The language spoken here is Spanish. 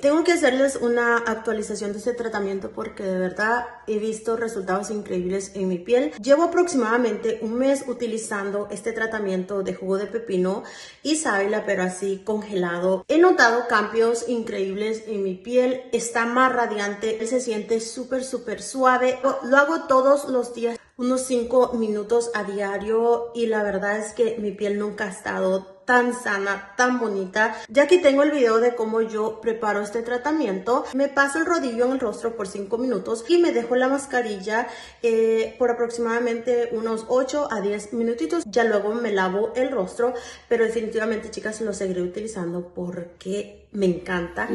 Tengo que hacerles una actualización de este tratamiento porque de verdad he visto resultados increíbles en mi piel. Llevo aproximadamente un mes utilizando este tratamiento de jugo de pepino y sábila, pero así congelado. He notado cambios increíbles en mi piel. Está más radiante, se siente súper, súper suave. Lo hago todos los días unos 5 minutos a diario y la verdad es que mi piel nunca ha estado tan sana, tan bonita. Ya aquí tengo el video de cómo yo preparo este tratamiento. Me paso el rodillo en el rostro por 5 minutos y me dejo la mascarilla eh, por aproximadamente unos 8 a 10 minutitos. Ya luego me lavo el rostro, pero definitivamente chicas lo seguiré utilizando porque me encanta.